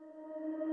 うん。